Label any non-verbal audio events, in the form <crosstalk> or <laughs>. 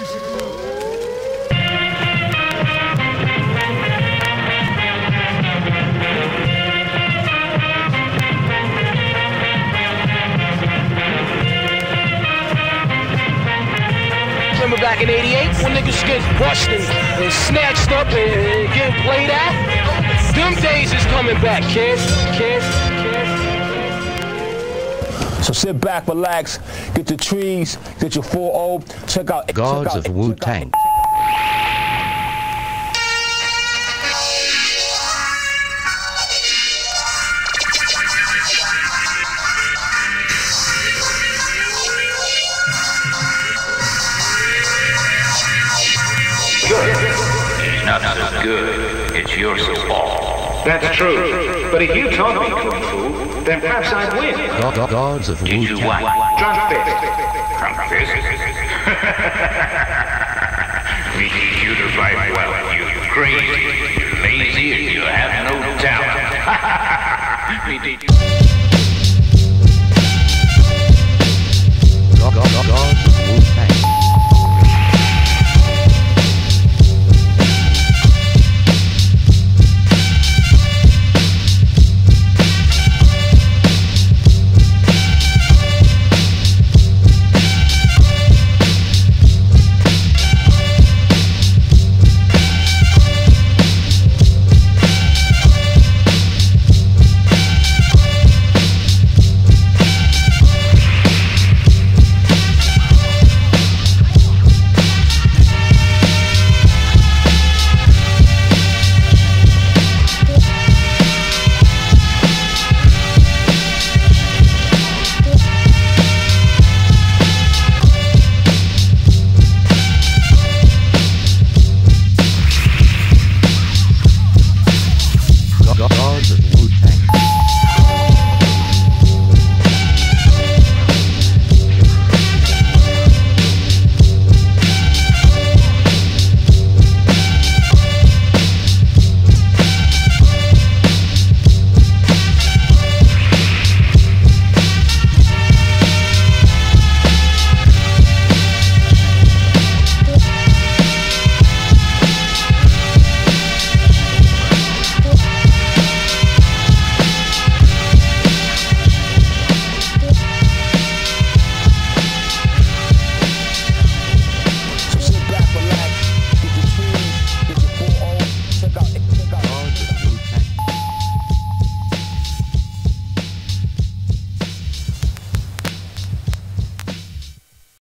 Remember back in 88 when niggas get rushed and, and snatched up and, and getting played out? Them days is coming back, kid. Kid. So sit back, relax, get your trees, get your 4 check out Gods check out, of Wu check out- Tang. It's not so good. It's your fault. That's true. But if you taught me Kung Fu, then perhaps I'd win. God, gods of Did you what? Trumpet. Trumpet? we need you to fight well. you crazy, you're lazy, and you have no talent. <laughs> we need